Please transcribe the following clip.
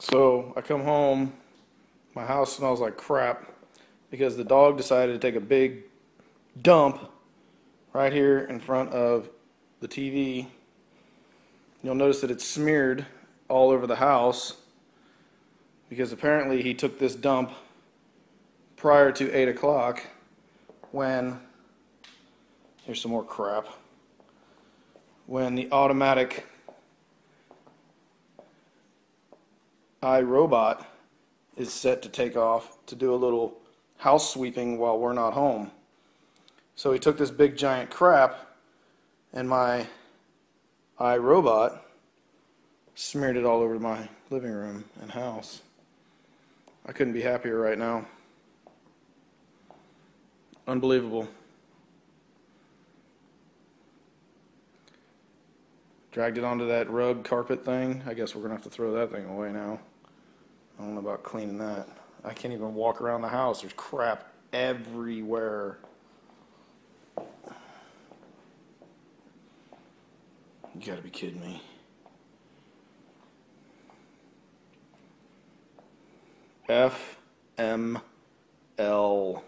So I come home, my house smells like crap because the dog decided to take a big dump right here in front of the TV. You'll notice that it's smeared all over the house because apparently he took this dump prior to 8 o'clock when, here's some more crap, when the automatic iRobot is set to take off to do a little house sweeping while we're not home. So he took this big giant crap and my iRobot smeared it all over my living room and house. I couldn't be happier right now. Unbelievable. Dragged it onto that rug carpet thing. I guess we're going to have to throw that thing away now. I don't know about cleaning that. I can't even walk around the house. There's crap everywhere. You gotta be kidding me. F M L.